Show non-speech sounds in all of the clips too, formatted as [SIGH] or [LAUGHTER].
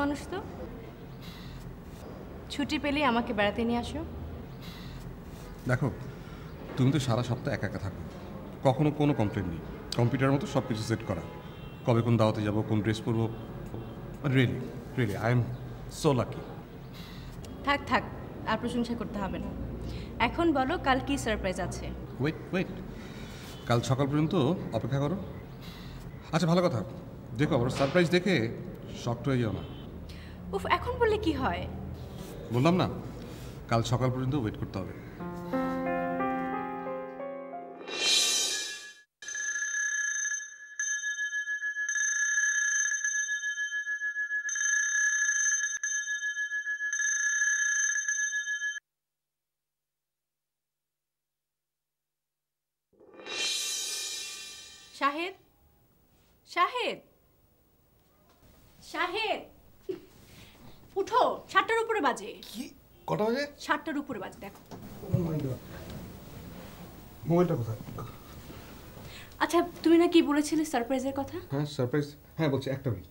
মানুষ তো। ছুটি পেলেই আমাকে বেড়াতে নিয়ে আসো। দেখো তুমি তো সারা সপ্তাহ একা একা থাকো। কখনো কোনো কমপ্লেন নেই। কম্পিউটার মতো সব কিছু সেট করা। কবে কোন দাওয়াতে যাব কোন ড্রেস পরবো really really I am so lucky থাক থাক আর প্রশংসা করতে হবে না। এখন বলো কাল কি সারপ্রাইজ আছে? ওয়েট ওয়েট কাল সকাল পর্যন্ত অপেক্ষা করো। আচ্ছা ভালো কথা। দেখো আবার সারপ্রাইজ দেখে শক্ট হয়ে যাও না। উফ এখন বললে কি হয়? বললাম না কাল সকাল পর্যন্ত ওয়েট করতে হবে। সাতটার উপরে বাজে দেখো। মোবাইলটা কোথায়? আচ্ছা তুমি না কি বলেছিলে সারপ্রাইজের কথা? হ্যাঁ সারপ্রাইজ হ্যাঁ বলছি একটা মিনিট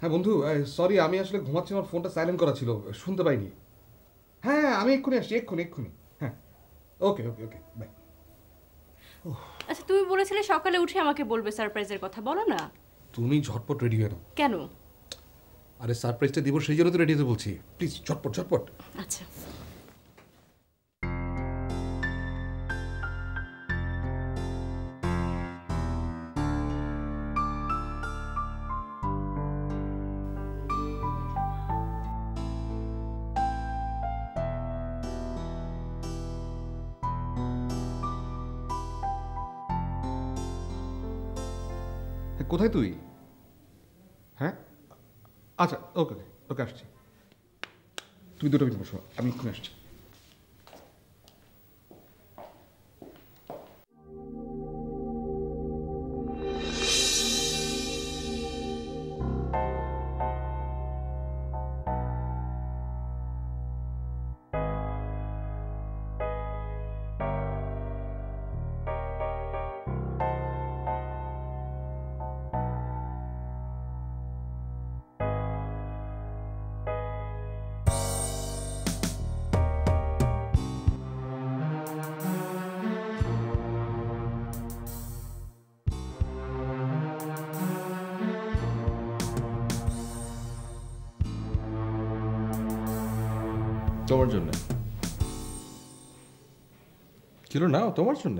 হ্যাঁ বন্ধু সরি আমি আসলে ঘুমাচ্ছি আমার ফোনটা সাইলেন্ট করা ছিল শুনতে পাইনি। হ্যাঁ আমি এক্ষুনি আসছি এক্ষুনি এক্ষুনি। হ্যাঁ। ওকে ওকে ওকে বাই আচ্ছা তুমি বলেছিলে সকালে উঠে আমাকে বলবে সারপ্রাইজের কথা বলো না। তুমি ঝটপট রেডি হয়ে নাও। কেন? আরে সারপ্রাইজটা দিব সেই জন্য তো রেডি হতে বলছি। প্লিজ ঝটপট ঝটপট। আচ্ছা। হ্যাঁ, কোথায় তুই? আচ্ছা ওকে ওকে আসছি। তুমি দুটো মিনিট বসো আমি এক্ষুনি আসছি। তোমার জন্য। ছিল না তোমার জন্য।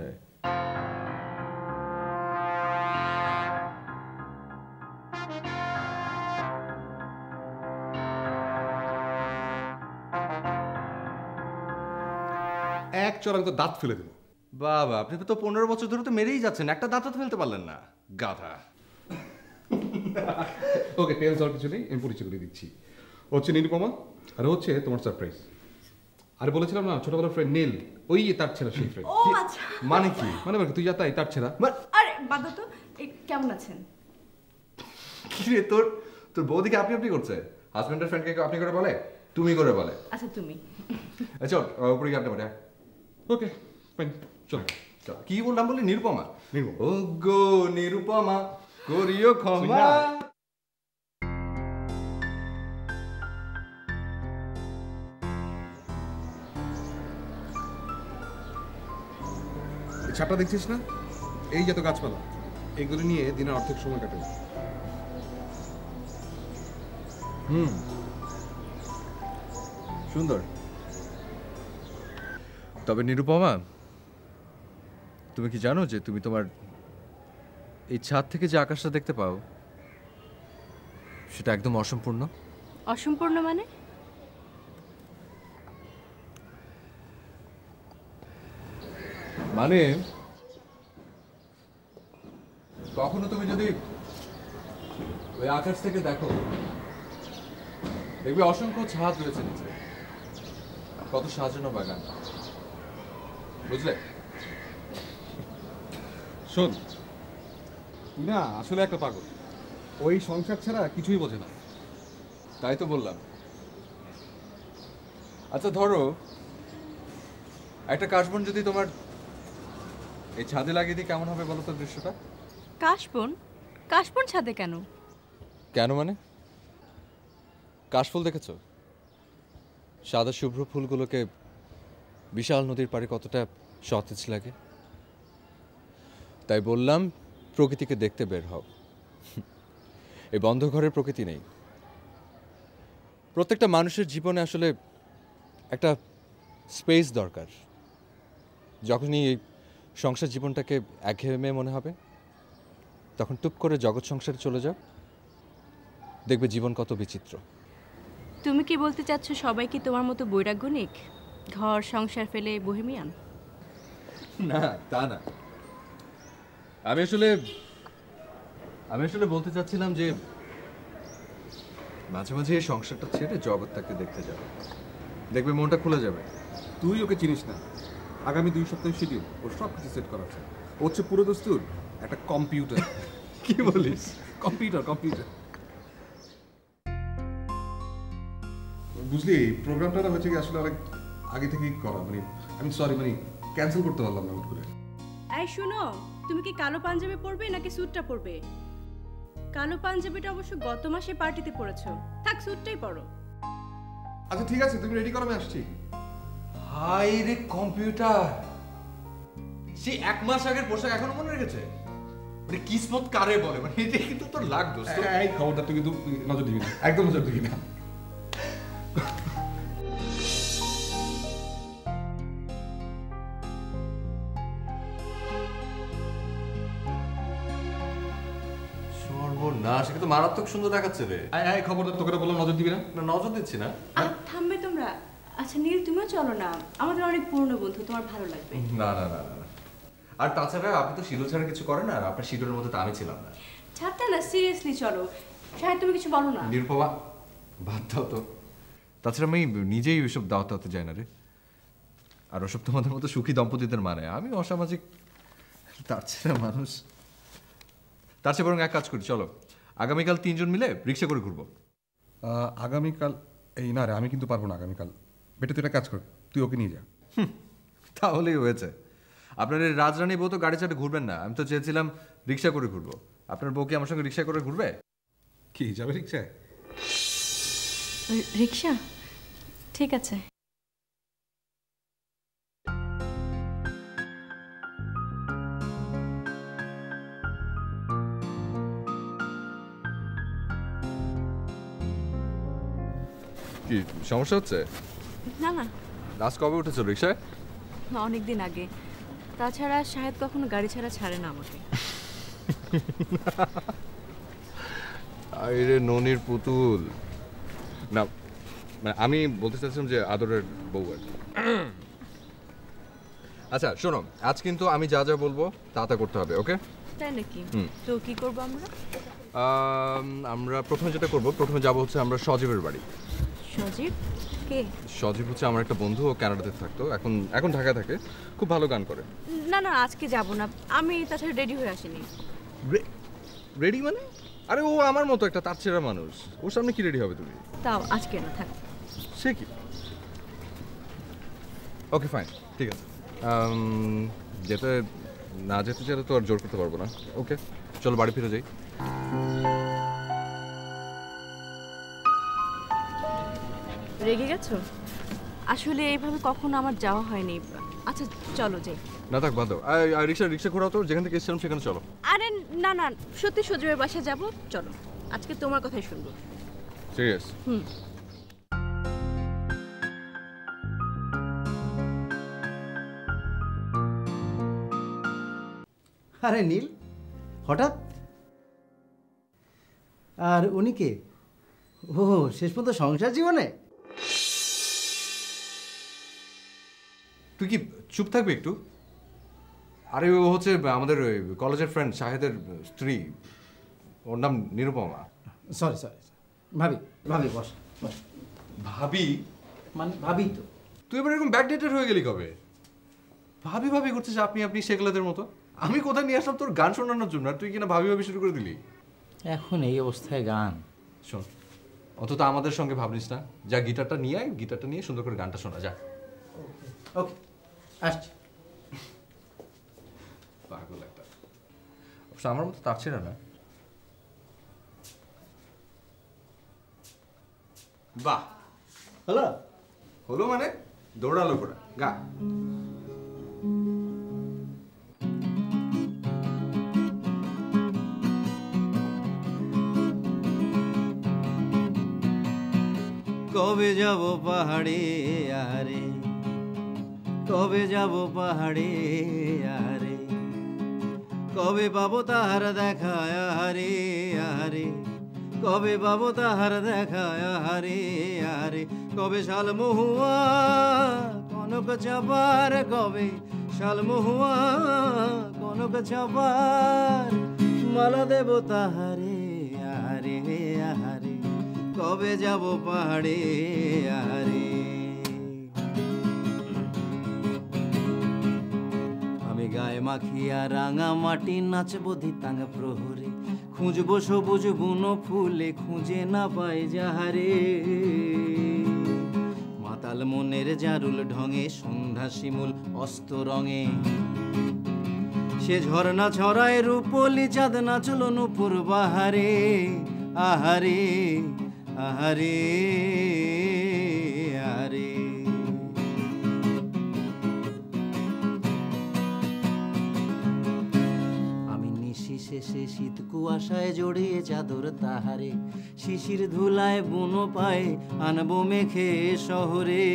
এক চর আমি তো দাঁত ফেলে দেবো। বাবা আপনি তো পনেরো বছর ধরে তো মেরেই যাচ্ছেন একটা দাঁতও তো ফেলতে পারলেন না। গাধা। [LAUGHS] ওকে টেন্স হওয়ার কিছু নেই আমি পরিচয় করে দিচ্ছি। হচ্ছে নিরুপমা আর হচ্ছে তোমার সারপ্রাইজ আরে বলেছিলাম না ছোটবেলার ফ্রেন্ড নীল ওই তার ছেলে সেই ফ্রেন্ড ও আচ্ছা। মানে কি? মানে মানে তুই যা তাই তার ছেলে আরে বাদ তো কেমন আছেন? কি রে তোর? তোর বৌদিকে আপনি আপনি করছে? হাজবেন্ডের ফ্রেন্ডকে আপনি করে বলে? তুমি করে বলে? আচ্ছা তুমি। আচ্ছা উপরে গিয়ে আপনি বলে ওকে ফাইন চল। চল, কি বললাম বলি নিরুপমা। নিরুপমা। ও গো নিরুপমা করিও ক্ষমা। ছাদটা দেখছিস না? এই যত গাছপালা, এগুলো নিয়ে দিনের অর্ধেক সময় কাটে। হুম। সুন্দর। তবে নিরুপমা, তুমি কি জানো যে তুমি তোমার এই ছাদ থেকে যে আকাশটা দেখতে পাও, সেটা একদম অসম্পূর্ণ? অসম্পূর্ণ মানে? মানে কখনো তুমি যদি ওই আকাশ থেকে দেখো, দেখবে অসংখ্য ছাদ রয়েছে নিচে। কত সাজানো বাগান। বুঝলে? শোন না আসলে একটা পাগল। ওই সংসার ছাড়া কিছুই বোঝে না। তাই তো বললাম। আচ্ছা ধরো, একটা কাশবন যদি তোমার এই ছাদে লাগিয়ে দিই কেমন হবে বলো তো দৃশ্যটা? কাশবন? কাশবন ছাদে কেন? কেন মানে? কাশফুল দেখেছ? সাদা শুভ্র ফুলগুলোকে বিশাল নদীর পাড়ে কতটা সতেজ লাগে। তাই বললাম প্রকৃতিকে দেখতে বের হও। এই বন্ধ ঘরের প্রকৃতি নেই। প্রত্যেকটা মানুষের জীবনে আসলে একটা স্পেস দরকার। যখনই এই সংসার জীবনটাকে একঘেয়েমে মনে হবে। তখন টুপ করে জগৎ সংসারে চলে যাও। দেখবে জীবন কত বিচিত্র। তুমি কি বলতে চাচ্ছ সবাই কি তোমার মতো বৈরাগ্যনিক? ঘর সংসার ফেলে বহিমিয়ান? না তা না। আমি আসলে আমি আসলে বলতে চাচ্ছিলাম যে মাঝে মাঝে এই সংসারটা ছেড়ে জগৎটাকে দেখতে যাবে। দেখবে মনটা খুলে যাবে। তুই ওকে চিনিস না। আগামী দুই সপ্তাহের শিডিউল ওর সব কিছু সেট করা আছে। ও হচ্ছে পুরো দস্তুর একটা কম্পিউটার [LAUGHS] কি বলিস? কম্পিউটার কম্পিউটার বুঝলি এই প্রোগ্রামটা না হচ্ছে কি আসলে অনেক আগে থেকেই করা মানে আমি সরি মানে ক্যান্সেল করতে পারলাম না হুট করে। এই শুনো তুমি কি কালো পাঞ্জাবি পরবে নাকি স্যুটটা পরবে? কালো পাঞ্জাবিটা অবশ্য গত মাসে পার্টিতে পরেছো। থাক স্যুটটাই পরো। আচ্ছা ঠিক আছে তুমি রেডি করো আমি আসছি। হাই রে কম্পিউটার। সেই এক মাস আগের পোশাক এখনও মনে রেখেছে? মানে কিসমত কারে বলে? মানে এটা কিন্তু তোর লাগ দোস্ত। এই খবরটা তুই কিন্তু নজর দিবি না। একদম নজর দিবি না। কিন্তু মারাত্মক সুন্দর দেখাচ্ছে রে। এই, এই খবরটা তোকে বললাম নজর দিবি না। না নজর দিচ্ছি না। থামবে তোমরা। আচ্ছা নীল তুমিও চলো না। আমাদের অনেক পুরনো বন্ধু তোমার ভালো লাগবে। না না না না না। আর তাছাড়া আপনি তো শিডিউল ছাড়া কিছু করেন না আর আপনার শিডিউলের মধ্যে তো আমি ছিলাম না। ছাড়তে না সিরিয়াসলি চলো। শাহেদ তুমি কিছু বলো না। নিরুপমা বাদ দাও তো। তাছাড়া আমি নিজেই ওইসব দাওয়াত দাওয়াতে যাই না রে। আর ওসব তোমাদের মতো সুখী দম্পতিদের মানে আমি অসামাজিক তার ছেলে মানুষ। তার চেয়ে বরং এক কাজ করি চলো। আগামীকাল তিনজন মিলে রিক্সা করে ঘুরবো। আগামীকাল এই না রে আমি কিন্তু পারব না আগামীকাল। বেটা তুই একটা কাজ কর তুই ওকে নিয়ে যা। তাহলেই হয়েছে। আপনার এই রাজরানী বউ তো গাড়ি চাটে ঘুরবেন না আমি তো চেয়েছিলাম রিক্সা করে ঘুরবো। আপনার বউ কি আমার সঙ্গে রিক্সা করে ঘুরবে? কি যাবে রিক্সায়? রিক্সা? ঠিক আছে। কি সমস্যা হচ্ছে? না না। লাস্ট কবে উঠেছো রিক্সায় অনেক দিন আগে। তাছাড়া শাহেদ কখনো গাড়ি ছাড়া ছাড়ে না আমাকে। [LAUGHS] আরে ননির পুতুল। না মানে আমি বলতে চাচ্ছিলাম যে আদরের বউ আর। [CLEARS THROAT] আচ্ছা শোনো আজ কিন্তু আমি যা যা বলব তা তা করতে হবে ওকে? তাই নাকি? হুম। তো কি করব আমরা? আমরা প্রথমে যেটা করব প্রথমে যাব হচ্ছে আমরা সজীবের বাড়ি। সজীব? কে? সজীব হচ্ছে আমার একটা বন্ধু ও কানাডাতে থাকতো এখন এখন ঢাকায় থাকে। খুব ভালো গান করে। না না আজকে যাব না। আমি তাছাড়া রেডি হয়ে আসিনি। রেডি মানে? আরে ও আমার মতো একটা তার ছেঁড়া মানুষ। ওর সামনে কি রেডি হবে তুমি? তাও আজকে না থাক। সে কি? ওকে ফাইন ঠিক আছে। যেতে না যেতে চাইলে তো আর জোর করতে পারব না। ওকে চলো বাড়ি ফিরে যাই। রেগে গেছো? আসলে এইভাবে কখনো আমার যাওয়া হয়নি। আচ্ছা চলো যাই। না থাক বাদ রিক্সা রিক্সা ঘোরাও তো যেখান থেকে এসেছিলাম সেখানে চলো। আরে না না সত্যি সজীবের বাসায় যাব চলো। আজকে তোমার কথাই শুনব। Serious hmm. আরে নীল হঠাৎ? আর উনি কে? ও শেষ পর্যন্ত সংসার জীবনে? তুই কি চুপ থাকবি একটু? আরে ও হচ্ছে আমাদের ওই কলেজের ফ্রেন্ড শাহেদের স্ত্রী। ওর নাম নিরুপমা। সরি সরি ভাবি ভাবি বস বস। ভাবি? মানে ভাবি তো। তুই এবার এরকম ব্যাকডেটেড হয়ে গেলি কবে? ভাবি ভাবি করছিস আপনি আপনি শেখলাদের মতো। আমি কোথায় নিয়ে আসলাম তোর গান শোনানোর জন্য? আর তুই কিনা ভাবি ভাবি শুরু করে দিলি? এখন এই অবস্থায় গান। শোন। অন্তত আমাদের সঙ্গে ভাবনিস না। যা গিটারটা নিয়ে আয় গিটারটা নিয়ে সুন্দর করে গানটা শোনা যাক ওকে আসছি। পাগল একটা। অবশ্য আমার মতো তার ছিল না। বাহ। হলো? হলো মানে? দৌড়ালো করে গা। কবে যাব পাহাড়ে আরে কবে যাব পাহাড়ে আরে কবে পাবো তাহার দেখা আরে আরে কবে পাবো তাহার দেখা আরে আরে কবে শাল মহুয়া কনক চাপার, কবে শাল মহুয়া কনক চাপার মালা দেব তাহারে? কবে যাব পাহাড়ে? আরে আমি গায়ে মাখিয়া রাঙা মাটি নাচবো ধিতাঙ্গ প্রহরে। খুঁজবো সবুজ বুনো ফুলে, খুঁজে না পাই যাহারে। মাতাল মনের জারুল ঢঙে, সন্ধ্যা শিমুল অস্ত রঙে। সে ঝর্ণা ছড়ায় রূপলি চাঁদ নাচল নুপুর বাহারে। আহারে। আহারে আরে আমি নিশি শেষে শীত কুয়াশায় জড়িয়ে চাদর তাহারে, শিশির ধুলায় বুনো পায়ে আনব মেখে শহরে।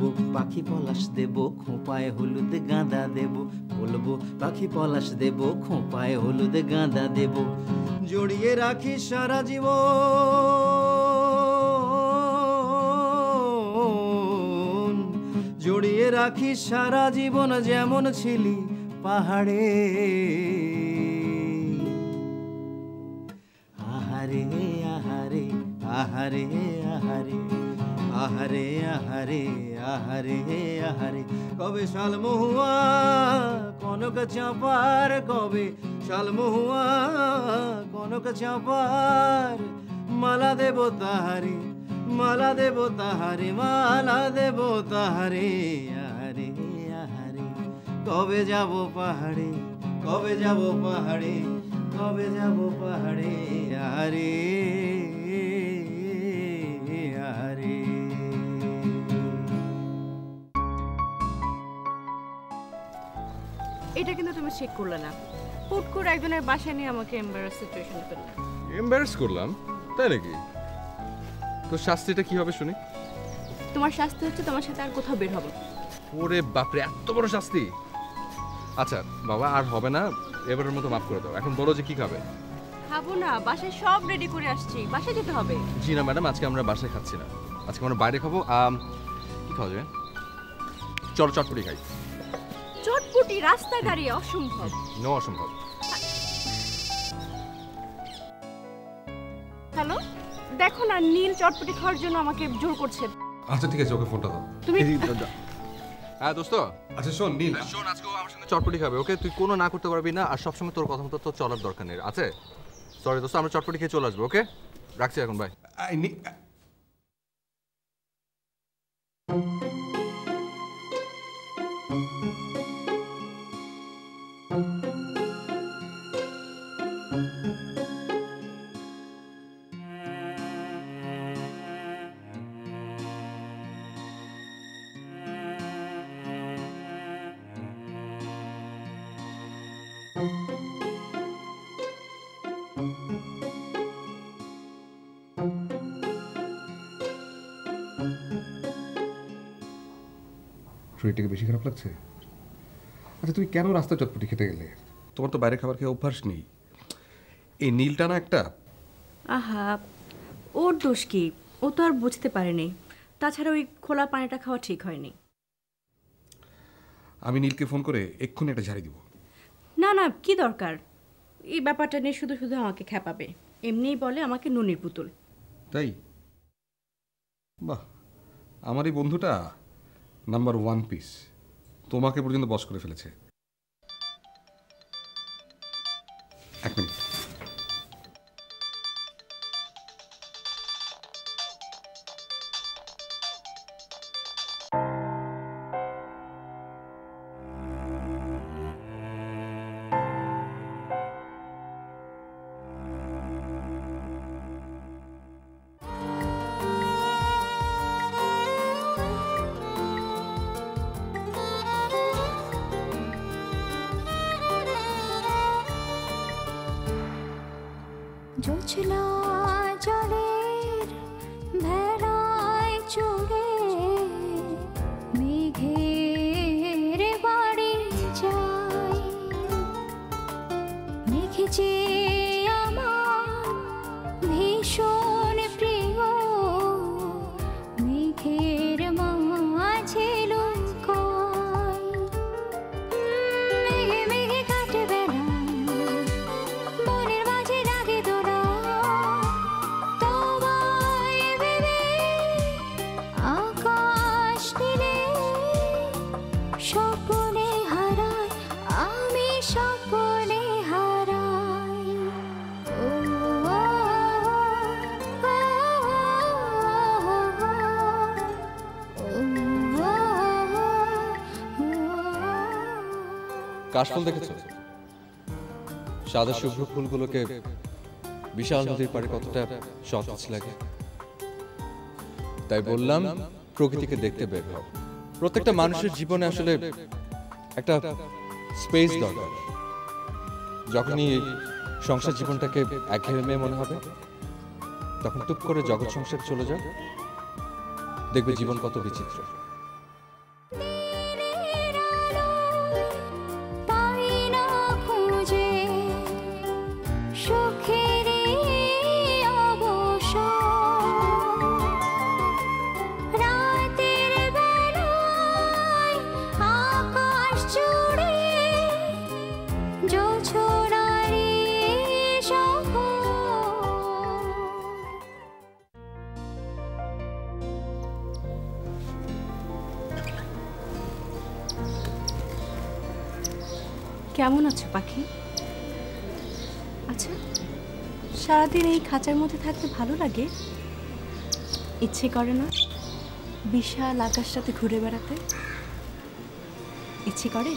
বলব, পাখি পলাশ দেব, খোঁপায় হলুদ গাঁদা দেব। বলব, পাখি পলাশ দেব, খোঁপায় হলুদ গাঁদা দেব। জড়িয়ে রাখি সারা জীবন। জড়িয়ে রাখি সারা জীবন যেমন ছিলি পাহাড়ে। আহারে আহারে আহারে আহারে। আহারে আহারে আহারে আহারে। কবে শাল মহুয়া কনক চাপার, কবে শাল মহুয়া কনক চাপার। মালা দেব তাহারে, মালা দেব তাহারে, মালা দেব তাহারে, আহারে আহারে। কবে যাব পাহাড়ে, কবে যাব পাহাড়ে, কবে যাব পাহাড়ে আরে এটা কিন্তু তুমি চেক করলে না। হুট করে একজনের বাসায় নিয়ে আমাকে এম্বারাস সিচুয়েশন ফেললে। এম্বারেস করলাম? তাই নাকি? তো শাস্তিটা কি হবে শুনি? তোমার শাস্তি হচ্ছে তোমার সাথে আর কোথাও বের হব। ওরে বাপরে এত বড় শাস্তি! আচ্ছা বাবা আর হবে না। এবারের মতো মাফ করে দাও। এখন বলো যে কি খাবে। খাব না বাসায় সব রেডি করে আসছি। বাসায় যেতে হবে। জি না ম্যাডাম আজকে আমরা বাসায় খাচ্ছি না। আজকে আমরা বাইরে খাব। কি খাওয়া যাবে? চলো চটপটি খাই। চটপটি রাস্তা গাড়ি অসম্ভব। নো অসম্ভব। হ্যালো? দেখো না নীল চটপটি খাওয়ার জন্য আমাকে জোর করছে। আচ্ছা ঠিক আছে ওকে ফোনটা দাও। তুমি হ্যাঁ দোস্ত? আচ্ছা শোন নীল। শোন আজকে আমার সঙ্গে চটপটি খাবে। ওকে তুই কোনো না করতে পারবি না আর সবসময় তোর কথা মতো তোর চলার দরকার নেই আছে? সরি দোস্ত আমরা চটপটি খেয়ে চলে আসব ওকে? রাখছি এখন ভাই বেশি খারাপ লাগছে আচ্ছা তুমি কেন রাস্তা চটপটি খেতে গেলে? তোমার তো বাইরে খাবার খেয়ে অভ্যাস নেই। এই নীলটা না একটা? আহা ওর দোষ কি? ও তো আর বুঝতে পারেনি। তাছাড়া ওই খোলা পানিটা খাওয়া ঠিক হয়নি। আমি নীলকে ফোন করে এক্ষুনি একটা ঝাড়ি দিব। না না কি দরকার? এই ব্যাপারটা নিয়ে শুধু শুধু আমাকে খেপাবে এমনিই বলে আমাকে নুনির পুতুল। তাই? বাহ আমার এই বন্ধুটা নাম্বার ওয়ান পিস। তোমাকে পর্যন্ত বস করে ফেলেছে। এক মিনিট। কাশফুল দেখেছ? সাদা শুভ্র ফুলগুলোকে বিশাল নদীর পাড়ে কতটা সতেজ লাগে। তাই বললাম, প্রকৃতিকে দেখতে বের হও। প্রত্যেকটা মানুষের জীবনে আসলে একটা স্পেস দরকার যখনই সংসার জীবনটাকে একঘেয়েমে মনে হবে, তখন টুপ করে জগৎ সংসার চলে যায় দেখবে জীবন কত বিচিত্র। কেমন আছো, পাখি? আচ্ছা সারাদিন এই খাঁচার মধ্যে থাকতে ভালো লাগে? ইচ্ছে করে না? বিশাল আকাশটাতে ঘুরে বেড়াতে? ইচ্ছে করে?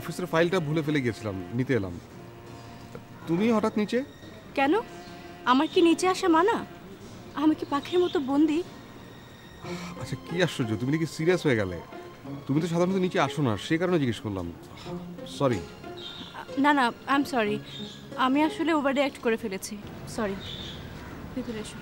অফিসের ফাইলটা ভুলে ফেলে গেছিলাম নিতে এলাম। তুমি হঠাৎ নিচে? কেন? আমার কি নিচে আসা মানা? আমি কি পাখির মতো বন্দি? আচ্ছা কি আশ্চর্য তুমি নাকি সিরিয়াস হয়ে গেলে। তুমি তো সাধারণত নিচে আসো না সে কারণে জিজ্ঞেস করলাম। সরি না না আই এম সরি আমি আসলে ওভার রিঅ্যাক্ট করে ফেলেছি। সরি ভিতরে এসো।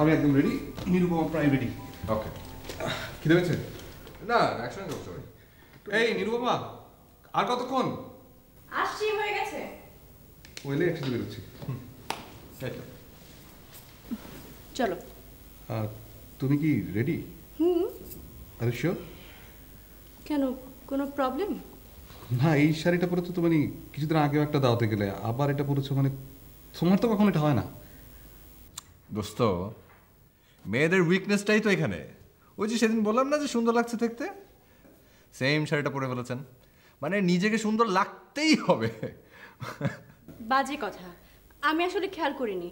আমি একদম রেডি নিরুপমা প্রায় রেডি ওকে খিদে পেয়েছে? না একসঙ্গে সবাই এই নিরুপমা আর কতক্ষণ? আসছি হয়ে গেছে। ওইলে একসাথে বেরোচ্ছি। চলো। আর তুমি কি রেডি হুম। আরে শিওর কেন কোনো প্রবলেম না এই শাড়িটা পরে তো মানে কিছুদিন আগেও একটা দাওয়াতে গেলে আবার এটা পরেছো মানে তোমার তো কখনো এটা হয় না। দোস্ত মেয়েদের উইকনেসটাই তো এখানে। ওই যে সেদিন বললাম না যে সুন্দর লাগছে দেখতে? সেম শাড়িটা পরে ফেলেছেন মানে নিজেকে সুন্দর লাগতেই হবে। বাজে কথা। আমি আসলে খেয়াল করিনি।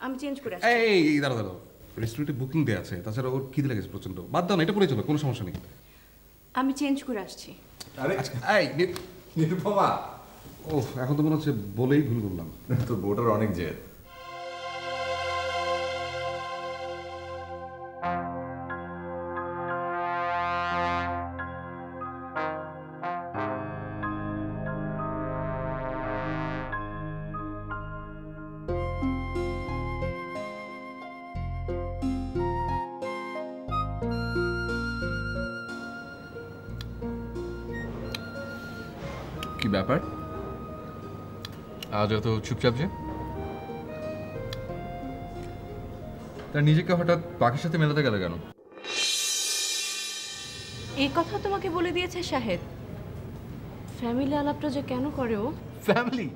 আমি চেঞ্জ করে আসছি। এই এই দাঁড়া দাঁড়াও রেস্টুরেন্টে বুকিং দেওয়া আছে তাছাড়া ওর খিদে লেগেছে প্রচণ্ড বাদ দাও না এটা পরে চলো কোনো সমস্যা নেই। আমি চেঞ্জ করে আসছি। আরে এই নি- নিরুপমা ও এখন তো মনে হচ্ছে বলেই ভুল করলাম। তোর বউটার অনেক জেদ। কি ব্যাপার? আজ এত চুপচাপ যে? তার নিজেকে হঠাৎ পাখির সাথে মেলাতে গেল কেন? এই কথা তোমাকে বলে দিয়েছে শাহেদ। ফ্যামিলি আলাপটা যে কেন করে ও? ফ্যামিলি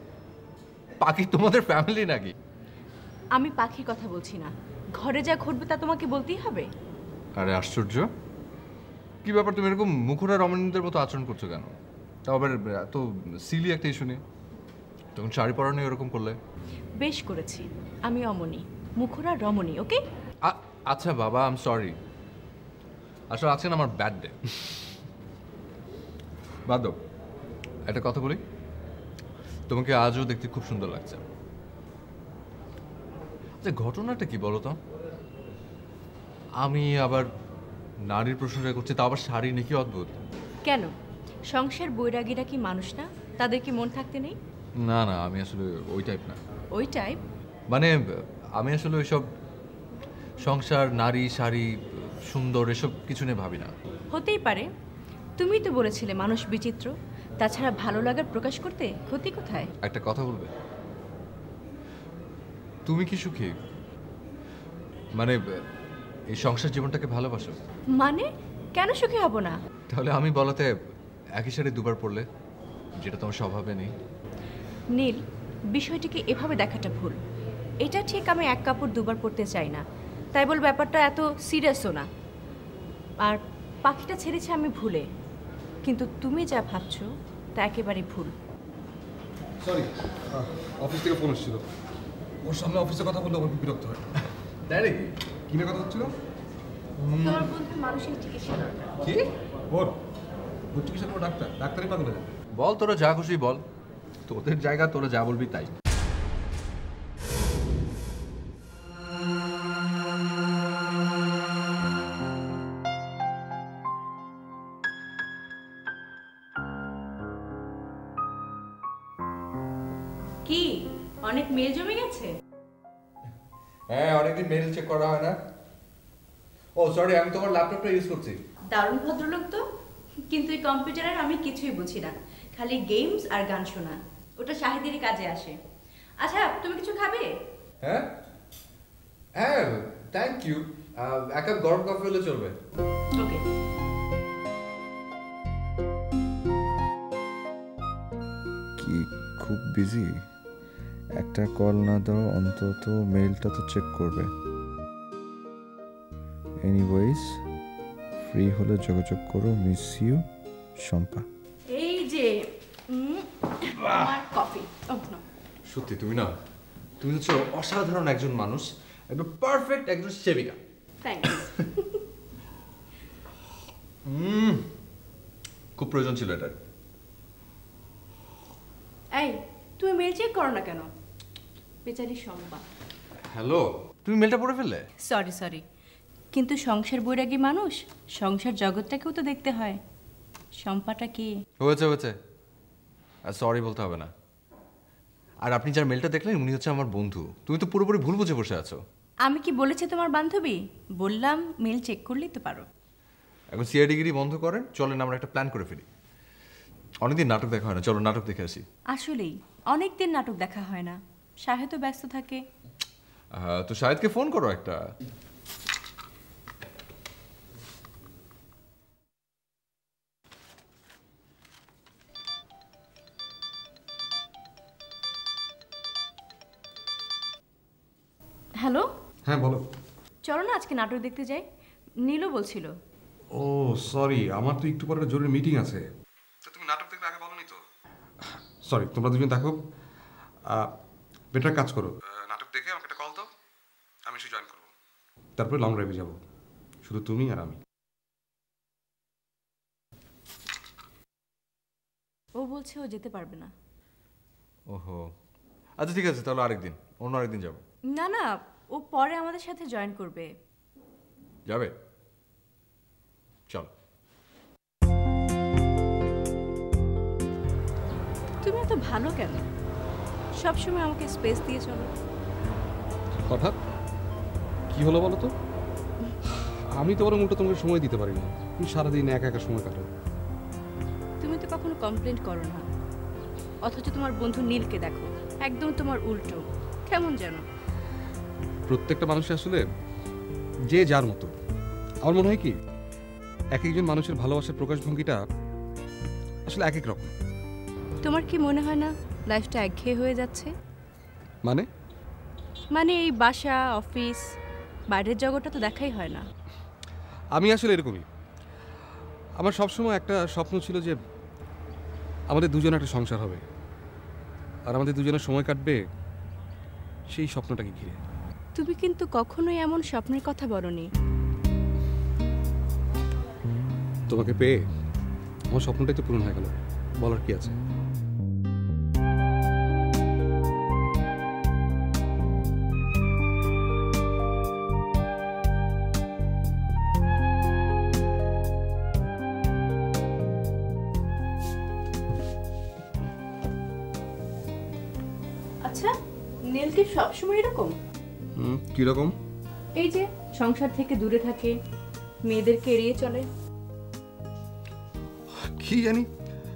পাখি তোমাদের ফ্যামিলি নাকি? আমি পাখির কথা বলছি না। ঘরে যা ঘটবে তা তোমাকে বলতেই হবে। আরে আশ্চর্য। কি ব্যাপার তুমি এরকম মুখরা রমণীদের মতো আচরণ করছ কেন? তাও আবার এত সিলি একটা ইস্যু নেই তখন শাড়ি পরানো এরকম করলে? বেশ করেছি। আমি অমনি। মুখরা রমণী ওকে? আচ্ছা বাবা আম সরি আসলে আজকে না আমার ব্যাড ডে বাদ একটা কথা বলি? তোমাকে আজও দেখতে খুব সুন্দর লাগছে। আচ্ছা ঘটনাটা কি বলো তো? আমি আবার নারীর প্রশ্নটা করছি তা আবার শাড়ি নাকি অদ্ভুত? কেন? সংসার বৈরাগীরা কি মানুষ না? তাদের কি মন থাকতে নেই? না না আমি আসলে ওই টাইপ না। ওই টাইপ মানে আমি আসলে ওইসব সংসার নারী শাড়ি সুন্দর এসব কিছু নিয়ে ভাবি না। হতেই পারে। তুমিই তো বলেছিলে মানুষ বিচিত্র। তাছাড়া ভালো লাগার প্রকাশ করতে ক্ষতি কোথায়? একটা কথা বলবে? তুমি কি সুখী? মানে এই সংসার জীবনটাকে ভালোবাসো? মানে? কেন সুখী হব না? তাহলে আমি বলাতে একই সাথে দুবার পড়লে যেটা তোমার স্বভাবে নেই। নীল বিষয়টিকে এভাবে দেখাটা ভুল। এটা ঠিক আমি এক কাপড় দুবার পরতে চাই না। তাই বল ব্যাপারটা এত সিরিয়াসও না। আর পাখিটা ছেড়েছে আমি ভুলে। কিন্তু তুমি যা ভাবছ তা একেবারে ভুল। সরি অফিস থেকে ফোন এসেছিল। ওর সামনে অফিসে কথা বললে আমার খুব বিরক্ত হয়। তাই নাকি? কি নিয়ে কথা হচ্ছিল তোমার বন্ধুর মানসিক চিকিৎসা দরকার। কি? ওর? ওর চিকিৎসা কোনো ডাক্তার? ডাক্তারই পাগল হয়ে বল তোরা যা খুশি বল। তোদের জায়গা তোরা যা বলবি তাই। কি? অনেক মেল জমে গেছে? হ্যাঁ অনেকদিন মেল চেক করা হয় না। ও সরি আমি তোমার ল্যাপটপটা ইউজ করছি। দারুণ ভদ্রলোক তো। কিন্তু এই কম্পিউটারের আমি কিছুই বুঝি না। খালি গেমস আর গান শোনা। ওটা শাহিদেরই কাজে আসে। আচ্ছা তুমি কিছু খাবে? হ্যাঁ? হ্যাঁ থ্যাংক ইউ এক কাপ গরম কফি হলে চলবে। ওকে কি খুব বিজি একটা কল না দাও অন্তত মেইলটা তো চেক করবে। এনিওয়েজ ফ্রি হলে যোগাযোগ করো মিস ইউ শম্পা। এই যে কফি সত্যি তুমি না তুমি হচ্ছে অসাধারণ একজন মানুষ একদম পারফেক্ট একজন সেবিকা। [LAUGHS] খুব প্রয়োজন ছিল এটার। এই তুমি মেল চেক করো না কেন? বেচারি সম্পা হ্যালো তুমি মেলটা পড়ে ফেললে? সরি সরি কিন্তু সংসার বৈরাগী মানুষ সংসার জগৎটাকেও তো দেখতে হয়। সম্পাটা কে? হয়েছে হয়েছে। আর সরি বলতে হবে না। আর আপনি যার মেলটা দেখলেন উনি হচ্ছে আমার বন্ধু। তুমি তো পুরোপুরি ভুল বুঝে বসে আছো। আমি কি বলেছি তোমার বান্ধবী? বললাম মেল চেক করলেই তো পারো। এখন সিআই ডিগ্রি বন্ধ করেন চলেন আমরা একটা প্ল্যান করে ফেলি। অনেকদিন নাটক দেখা হয় না চলো নাটক দেখে আসি। আসলেই অনেক দিন নাটক দেখা হয় না। সাহেব তো ব্যস্ত থাকে। তো শাহেদকে ফোন করো একটা। হ্যাঁ বলো। চলো না আজকে নাটক দেখতে যাই। নীলও বলছিল। ও সরি আমার তো একটু পরে একটা জরুরি মিটিং আছে। তো তুমি নাটক দেখলে আগে বলনি তো? সরি তোমরা দুজন দেখো বেটার কাজ করো। নাটক দেখে আমাকে একটা কল দাও আমি সে জয়েন করব। তারপরে লং ড্রাইভে যাব। শুধু তুমি আর আমি। ও বলছে ও যেতে পারবে না। ওহো। আচ্ছা ঠিক আছে তাহলে আরেকদিন অন্য আরেকদিন যাব। না না ও পরে আমাদের সাথে জয়েন করবে। যাবে? চল। তুমি এত ভালো কেন? সবসময় আমাকে স্পেস দিয়ে চলো। হঠাৎ? কি হলো বলো তো? আমি তো বরং উল্টো তোমাকে সময় দিতে পারি না তুমি সারাদিন একা একা সময় কাটো তুমি তো কখনো কমপ্লেন করো না। অথচ তোমার বন্ধু নীলকে দেখো। একদম তোমার উল্টো। কেমন যেন? প্রত্যেকটা মানুষের আসলে যে যার মতো। আমার মনে হয় কি এক একজন মানুষের ভালোবাসার প্রকাশভঙ্গিটা আসলে এক এক রকম। তোমার কি মনে হয় না লাইফটা একঘেয়ে হয়ে যাচ্ছে? মানে? মানে এই বাসা অফিস বাইরের জগৎটা তো দেখাই হয় না। আমি আসলে এরকমই। আমার সবসময় একটা স্বপ্ন ছিল যে আমাদের দুজনে একটা সংসার হবে। আর আমাদের দুজনের সময় কাটবে সেই স্বপ্নটাকে ঘিরে। তুমি কিন্তু কখনোই এমন স্বপ্নের কথা বলনি। তোমাকে পেয়ে আমার স্বপ্নটাই তো পূরণ হয়ে গেল। বলার কি আছে? আচ্ছা নীল কি সবসময় এরকম? হুম কীরকম এই যে সংসার থেকে দূরে থাকে মেয়েদেরকে এড়িয়ে চলে। কি জানি?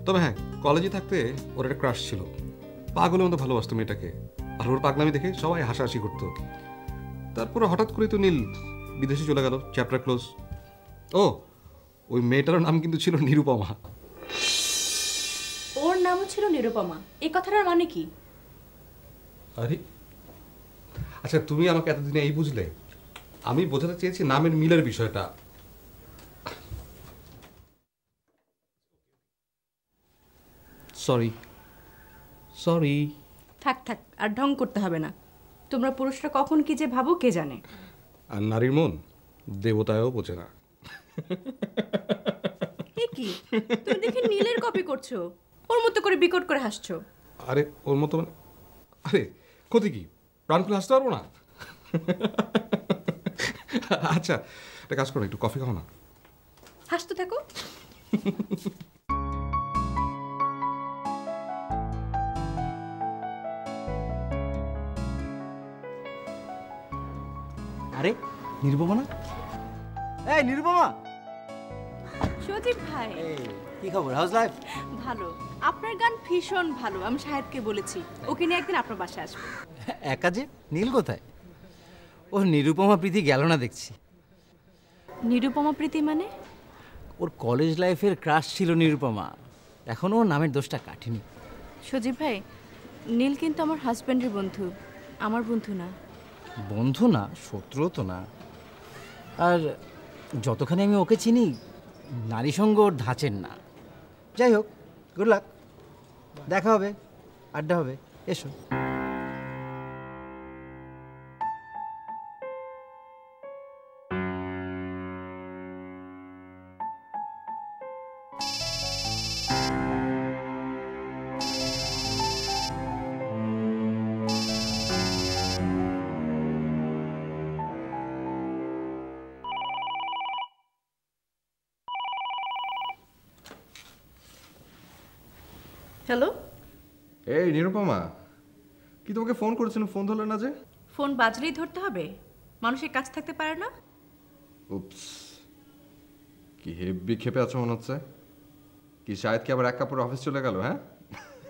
তবে হ্যাঁ কলেজে থাকতে ওর একটা ক্রাশ ছিল। পাগলের মতো ভালোবাসতো মেয়েটাকে। আর ওর পাগলামি দেখে সবাই হাসাহাসি করতো। তারপরে হঠাৎ করেই তো নীল বিদেশে চলে গেল চ্যাপ্টার ক্লোজ ও ওই মেয়েটার নাম কিন্তু ছিল নিরুপমা। ওর নামও ছিল নিরুপমা। এই কথাটার মানে কি? আরে আচ্ছা তুমি আমাকে এতদিনে এই বুঝলে? আমি বোঝাতে চেয়েছি নামের মিলের বিষয়টা। সরি সরি থাক থাক আর ঢং করতে হবে না। তোমরা পুরুষরা কখন কি যে ভাবো কে জানে? আর নারীর মন দেবতায়ও বোঝে না। কি? তুমি দেখি নীলের কপি করছ। ওর মতো করে বিকট করে হাসছো। আরে ওর মতো মানে আরে ক্ষতি কি? প্রাণ খুলে আসতে পারব না। আচ্ছা একটা কাজ করো একটু কফি খাও না। হাসতে থাকো। আরে নিরুপমা না? এই নিরুপমা সজীব ভাই। কি খবর? হাউস লাইফ ভালো। আপনার গান ভীষণ ভালো আমি সাহেবকে বলেছি। ওকে নিয়ে একদিন আপনার বাসায় আসবে। একা যে? নীল কোথায়? ও নিরুপমা প্রীতি গেল না দেখছি। নিরুপমা প্রীতি মানে? ওর কলেজ লাইফের ক্রাশ ছিল নিরুপমা। এখনও ওর নামের দোষটা কাটেনি। সজীব ভাই নীল কিন্তু আমার হাজব্যান্ডের বন্ধু। আমার বন্ধু না। বন্ধু না শত্রুও তো না। আর যতখানি আমি ওকে চিনি নারী সঙ্গ ওর ধাঁচের না। যাই হোক গুড লাক দেখা হবে আড্ডা হবে। এসো। নিরুপমা কি তোমাকে ফোন করেছিলাম ফোন ধরলে না যে? ফোন বাজলেই ধরতে হবে। মানুষের কাছ থাকতে পারে না। উপস কি হেব্বি খেপে আছো মনে হচ্ছে। কি শায়দ কি আবার এক কাপড় অফিস চলে গেল হ্যাঁ?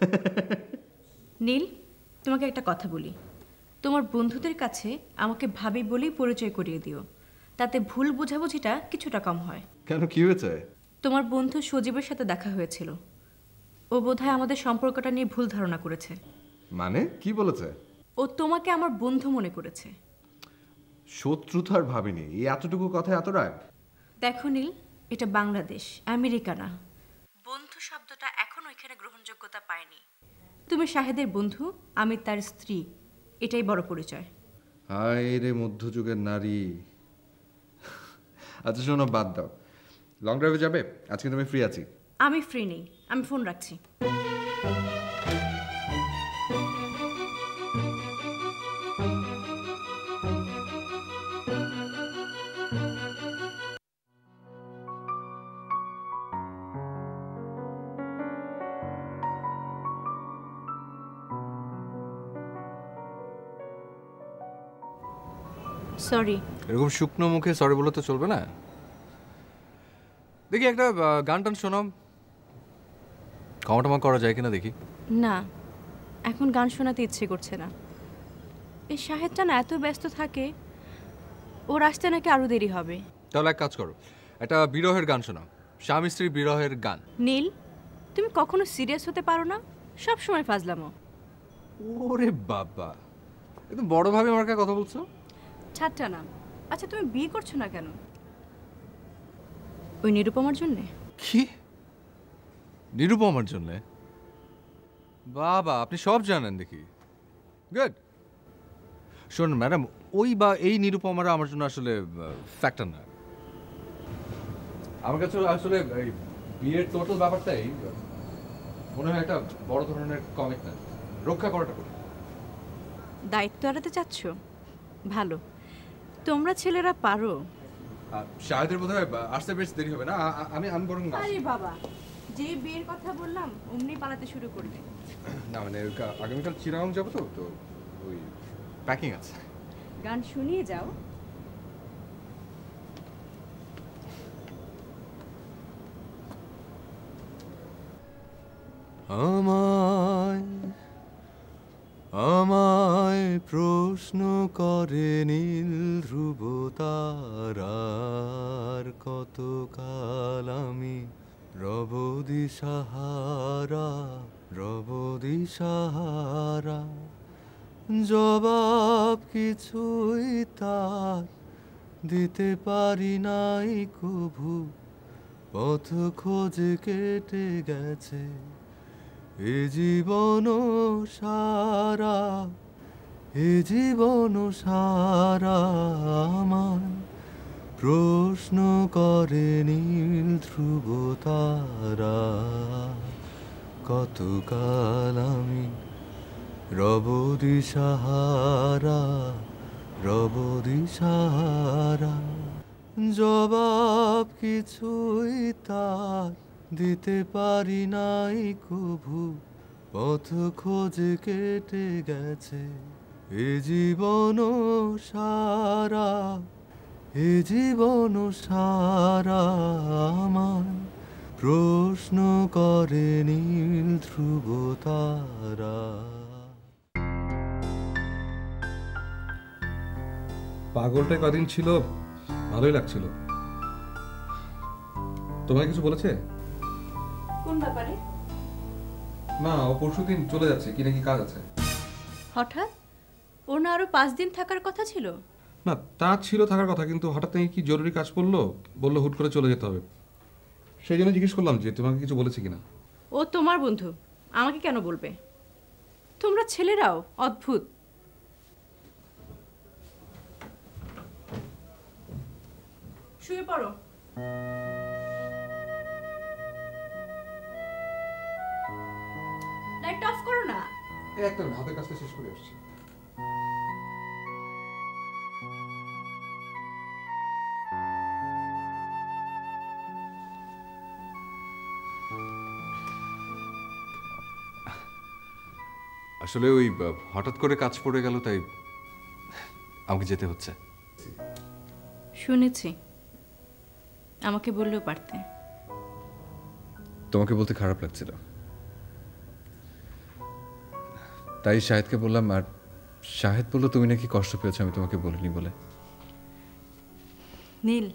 [LAUGHS] নীল তোমাকে একটা কথা বলি। তোমার বন্ধুদের কাছে আমাকে ভাবি বলেই পরিচয় করিয়ে দিও। তাতে ভুল বোঝাবুঝিটা কিছুটা কম হয়। কেন? কি হয়েছে? তোমার বন্ধু সজীবের সাথে দেখা হয়েছিল। ও বোধহয় আমাদের সম্পর্কটা নিয়ে ভুল ধারণা করেছে। মানে? কি বলেছে? ও তোমাকে আমার বন্ধু মনে করেছে। শত্রু তো আর ভাবিনি। এই এতটুকু কথা এত রাগ দেখো নীল এটা বাংলাদেশ আমেরিকা না। বন্ধু শব্দটা এখনও এখানে গ্রহণযোগ্যতা পায়নি। তুমি শাহেদের বন্ধু আমি তার স্ত্রী এটাই বড় পরিচয়। হায় রে মধ্যযুগের নারী। আচ্ছা শোনো বাদ দাও। লং ড্রাইভে যাবে? আজকে তুমি ফ্রি আছি। আমি ফ্রি নেই। আমি ফোন রাখছি। সরি এরকম শুকনো মুখে সরি বলে তো চলবে না। দেখি একটা গান টান শোনাম কমা করা যায় কিনা দেখি? না এখন গান শোনাতে ইচ্ছে করছে না। এই শাহেদটা না এত ব্যস্ত থাকে ওর আসতে নাকি আরও দেরি হবে। তাহলে এক কাজ করো একটা বিরহের গান শোনাও স্বামী স্ত্রী বিরহের গান। নীল তুমি কখনো সিরিয়াস হতে পারো না? সব সময় ফাজলামো। ওরে বাবা একদম বড়ভাবে আমার কাছে কথা বলছো। ছাড়টা না। আচ্ছা তুমি বিয়ে করছ না কেন? ওই নিরুপমার জন্যে? কি? নিরুপমার জন্যে। বাবা আপনি সব জানেন দেখি। গুড শোন ম্যাডাম ওই বা এই নিরুপমারা আমার জন্য আসলে ফ্যাক্টর না। আমার কাছে আসলে এই বিয়ের টোটাল ব্যাপারটাই মনে হয় একটা বড় ধরনের কমিটমেন্ট রক্ষা করাটা করি দায়িত্ব এড়াতে চাচ্ছ? ভালো। তোমরা ছেলেরা পারো। শাহেদের বোধ হয় আসতে বেশ দেরি হবে না। আমি আমি বরং। আরে বাবা যে বিয়ের কথা বললাম অমনি পালাতে শুরু করবে। না মানে আগামীকাল চিরাং যাব তো তো ওই প্যাকিং আছে। গান শুনিয়ে যাও। আমায় দিতে পারি নাই কভু, পথ খোঁজে কেটে গেছে। এ জীবন সারা, এ জীবন সারা আমার। প্রশ্ন করে নীল ধ্রুব তারা, কতকাল আমি রবদি সাহারা রবদি সাহারা জবাব কিছুই তার দিতে পারি নাই কভু। পথ খোঁজে কেটে গেছে এ জীবন সারা, এ জীবন সারা আমার। প্রশ্ন করে নীল ধ্রুব তারা। পাগলটা কদিন ছিল ভালোই লাগছিল। তোমায় কিছু বলেছে? কোন ব্যাপারে? না ও পরশু দিন চলে যাচ্ছে কি নাকি কাজ আছে। হঠাৎ? ওর না আরও পাঁচ দিন থাকার কথা ছিল? না তা ছিল থাকার কথা কিন্তু হঠাৎ নাকি কি জরুরি কাজ পড়ল? বলল হুট করে চলে যেতে হবে। সেই জন্য জিজ্ঞেস করলাম যে তোমাকে কিছু বলেছে কিনা ও তোমার বন্ধু আমাকে কেন বলবে? তোমরা ছেলেরাও অদ্ভুত। শুয়ে পড়ো। লাইট অফ করো না। এই একটা হাতের কাজটা শেষ করে আসছি। আসলে ওই হঠাৎ করে কাজ পড়ে গেল তাই আমাকে যেতে হচ্ছে। শুনেছি। আমাকে বললেও পারতে। তোমাকে বলতে খারাপ লাগছিল। তাই শাহেদকে বললাম আর শাহেদ বলল তুমি নাকি কষ্ট পেয়েছ আমি তোমাকে বলিনি বলে। নীল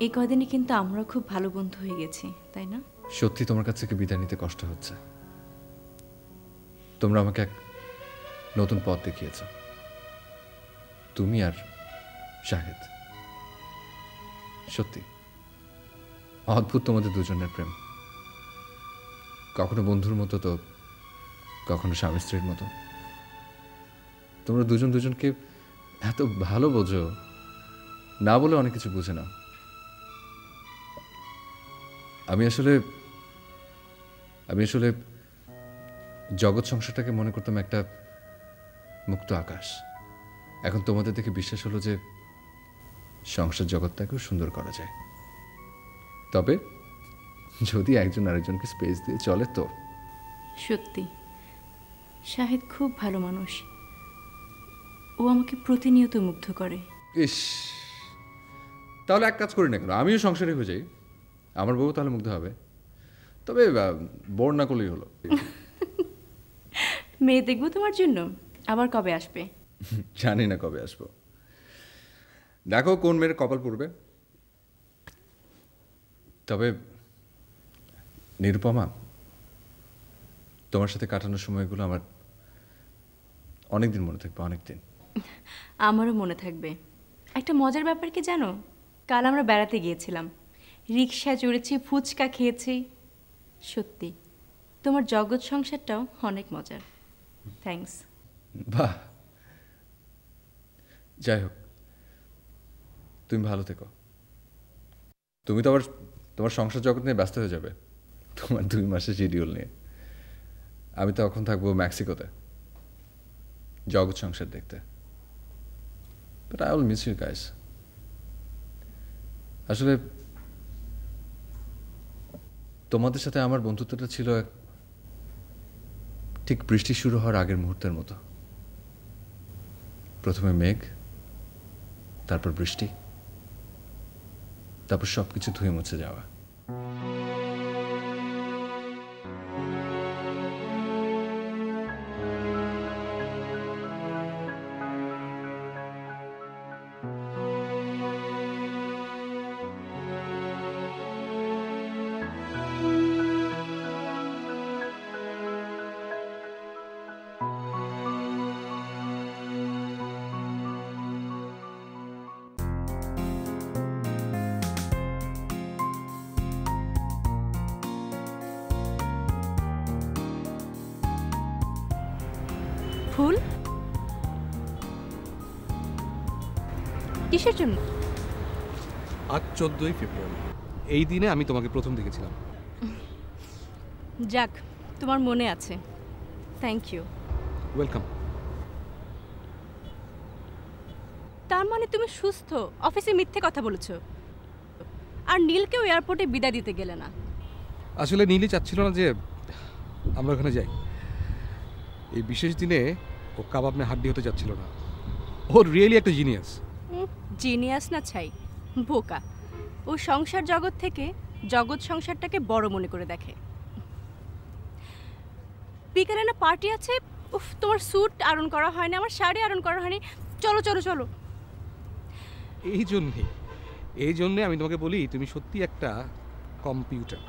এই কদিনে কিন্তু আমরা খুব ভালো বন্ধু হয়ে গেছি তাই না? সত্যি তোমার কাছ থেকে বিদায় নিতে কষ্ট হচ্ছে। তোমরা আমাকে এক নতুন পথ দেখিয়েছ। তুমি আর শাহেদ। সত্যি, অদ্ভুত তোমাদের দুজনের প্রেম। কখনো বন্ধুর মতো তো, কখনো স্বামী স্ত্রীর মতো। তোমরা দুজন দুজনকে এত ভালো বোঝো, না বলে অনেক কিছু বুঝে না আমি আসলে আমি আসলে জগৎ সংসারটাকে মনে করতাম একটা মুক্ত আকাশ। এখন তোমাদের দেখে বিশ্বাস হলো যে সংসার জগৎটাকেও সুন্দর করা যায়। তবে যদি একজন আরেকজনকে স্পেস দিয়ে চলে তো? সত্যি। শাহেদ খুব ভালো মানুষ। ও আমাকে প্রতিনিয়ত মুগ্ধ করে। ইস তাহলে এক কাজ করি না কেন? আমিও সংসারে হয়ে যাই। আমার বউ তাহলে মুগ্ধ হবে। তবে বোর না করলেই হলো। মেয়ে দেখব তোমার জন্য? আবার কবে আসবে? জানি না কবে আসব। দেখো কোন মেয়ের কপাল পড়বে। তবে নিরুপমা তোমার সাথে কাটানোর সময়গুলো আমার অনেক দিন মনে থাকবে অনেক দিন আমারও মনে থাকবে। একটা মজার ব্যাপার কি জানো? কাল আমরা বেড়াতে গিয়েছিলাম। রিক্সা চড়েছি ফুচকা খেয়েছি। সত্যি তোমার জগৎ সংসারটাও অনেক মজার। থ্যাঙ্কস বাহ। যাই হোক তুমি ভালো থেকো। তুমি তো আবার তোমার সংসার জগৎ নিয়ে ব্যস্ত হয়ে যাবে। তোমার দুই মাসের শিডিউল নিয়ে। আমি তখন থাকব মেক্সিকোতে। জগৎ সংসার দেখতে। But I will miss you guys আসলে তোমাদের সাথে আমার বন্ধুত্বটা ছিল ঠিক বৃষ্টি শুরু হওয়ার আগের মুহূর্তের মতো। প্রথমে মেঘ, তারপর বৃষ্টি। তারপর সব কিছু ধুয়ে মুছে যাওয়া। কিসের জন্য? আজ চোদ্দোই ফেব্রুয়ারি। এই দিনে আমি তোমাকে প্রথম দেখেছিলাম। যাক তোমার মনে আছে। থ্যাংক ইউ ওয়েলকাম তার মানে তুমি সুস্থ অফিসে মিথ্যে কথা বলেছ। আর নীলকেও এয়ারপোর্টে বিদায় দিতে গেলে না। আসলে নীলই চাচ্ছিল না যে আমরা ওখানে যাই। এই বিশেষ দিনে ও কাবাব মে হাড্ডি হতে যাচ্ছিল না। ও রিয়েলি একটা জিনিয়াস জিনিয়াস না ছাই বোকা। ও সংসার জগৎ থেকে জগৎ সংসারটাকে বড় মনে করে দেখে। বিকালে না পার্টি আছে উফ তোমার স্যুট আয়রন করা হয়নি আমার শাড়ি আয়রন করা হয়নি। চলো চলো চলো। এই জন্যে এই জন্যে আমি তোমাকে বলি তুমি সত্যি একটা কম্পিউটার।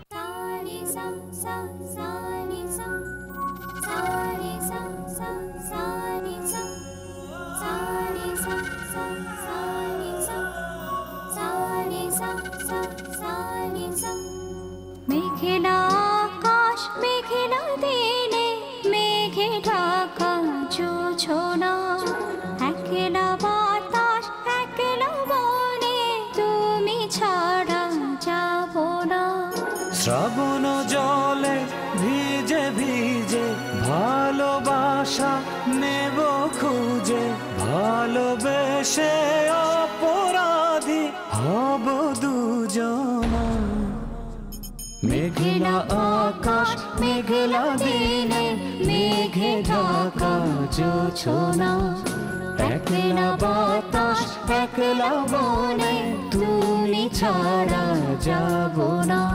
Sari মেঘলা আকাশ মেঘলা দিনে মেঘে ঢাকা জোছনা একলা বাতাস একলা বনে তুমি ছাড়া যাব না।